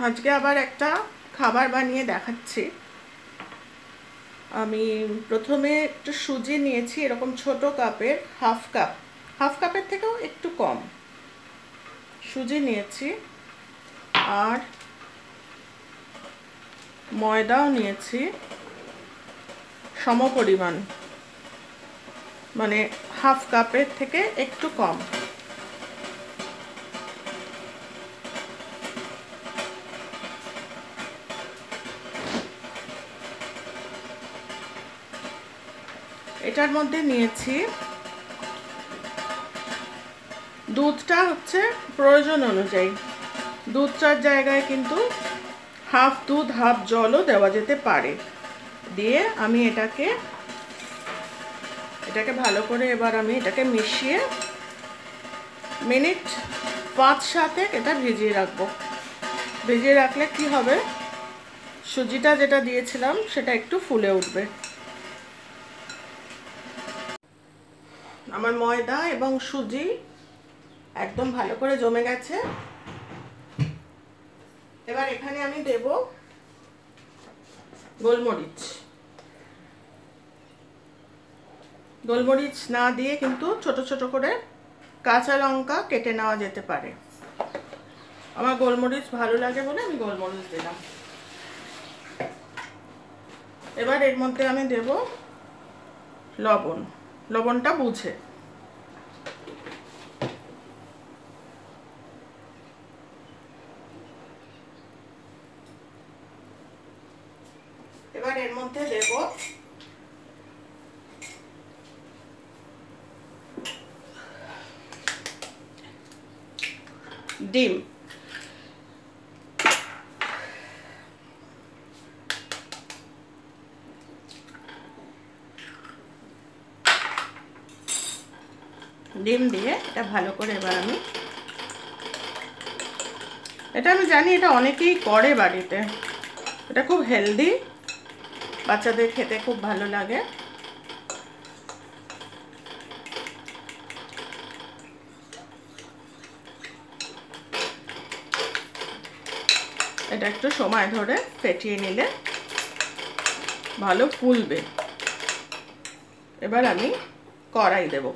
আজকে আবার একটা খাবার বানিয়ে দেখাচ্ছি। আমি প্রথমে একটু সুজি নিয়েছি, এরকম ছোট কাপের, হাফ কাপ। হাফ কাপের থেকেও একটু কম। সুজি নিয়েছি আর ময়দাও নিয়েছি। সম পরিমাণ মানে হাফ কাপের থেকে একটু কম। এটার মধ্যে নিয়েছি। দুধটা হচ্ছে প্রয়োজন অনুযায়ী। দুধটার জায়গায় কিন্তু হাফ দুধ, হাফ জলও দেওয়া যেতে পারে। দিয়ে আমি এটাকে এটাকে ভালো করে এবার আমি এটাকে মিশিয়ে মিনিট পাঁচ সাথে এটা ভিজিয়ে রাখব। ভিজিয়ে রাখলে কি হবে? সুজিটা যেটা দিয়েছিলাম সেটা একটু ফুলে উঠবে। আমার ময়দা এবং সুজি একদম ভালো করে জমে গেছে। এবার এখানে আমি দেব গোলমরিচ। গোলমরিচ না দিয়ে কিন্তু ছোট ছোট করে কাঁচা লঙ্কা কেটে নেওয়া যেতে পারে। আমার গোলমরিচ ভালো লাগে বলে আমি গোলমরিচ দিলাম। এবার এর মধ্যে আমি দেব লবণ। লবণটা বুঝে এবার এর মধ্যে দেব ডিম। ডিম দিয়ে এটা ভালো করে এবার আমি এটা আমি জানি এটা অনেকেই করে বাড়িতে। এটা খুব হেলদি, বাচ্চাদের খেতে খুব ভালো লাগে। এটা একটু সময় ধরে ফেটিয়ে নিলে ভালো ফুলবে। এবার আমি কড়াই দেবো।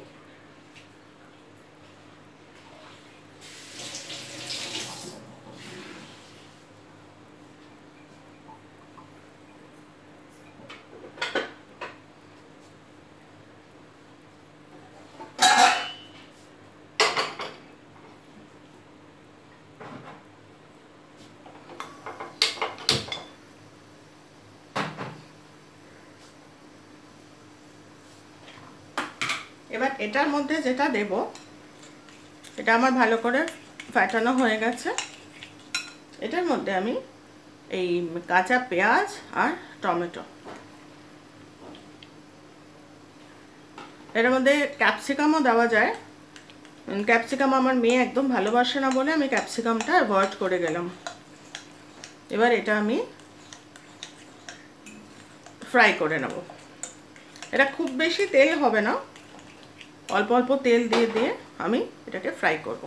এবার এটার মধ্যে যেটা দেব, এটা আমার ভালো করে ফাটানো হয়ে গেছে। এটার মধ্যে আমি এই কাঁচা পেঁয়াজ আর টমেটো। এটার মধ্যে ক্যাপসিকামও দেওয়া যায়। ক্যাপসিকাম আমার মেয়ে একদম ভালোবাসে না বলে আমি ক্যাপসিকামটা অ্যাভয়েড করে গেলাম। এবার এটা আমি ফ্রাই করে নেব। এটা খুব বেশি তেল হবে না। অল্প অল্প তেল দিয়ে দিয়ে আমি এটাকে ফ্রাই করব।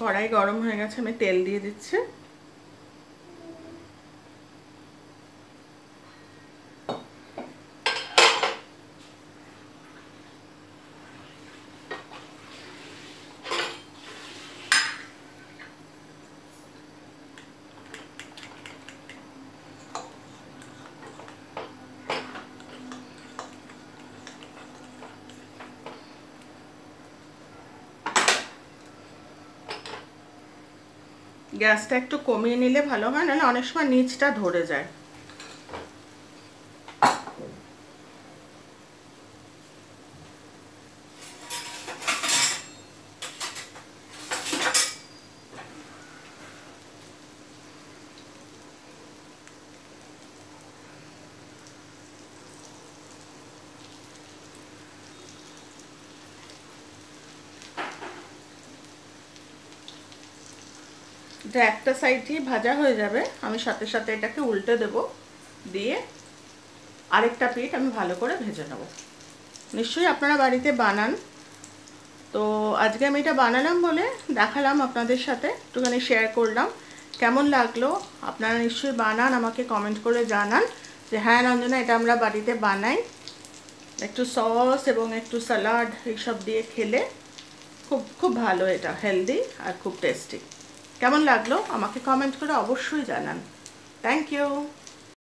কড়াই গরম হয়ে গেছে, আমি তেল দিয়ে দিচ্ছি। গ্যাসটা একটু কমিয়ে নিলে ভালো হয় নাহলে অনেক সময় নিচটা ধরে যায়। এটা একটা সাইডই ভাজা হয়ে যাবে। আমি সাথে সাথে এটাকে উল্টে দেব। দিয়ে আরেকটা পিঠ আমি ভালো করে ভেজে নেব। নিশ্চয়ই আপনারা বাড়িতে বানান। তো আজকে আমি এটা বানালাম বলে দেখালাম আপনাদের সাথে, একটুখানি শেয়ার করলাম। কেমন লাগল? আপনারা নিশ্চয়ই বানান, আমাকে কমেন্ট করে জানান যে হ্যাঁ রঞ্জনা এটা আমরা বাড়িতে বানাই। একটু সস এবং একটু স্যালাড এইসব দিয়ে খেলে খুব খুব ভালো এটা হেলদি আর খুব টেস্টি কেমন লাগল? আমাকে কমেন্ট করে অবশ্যই জানান। Thank you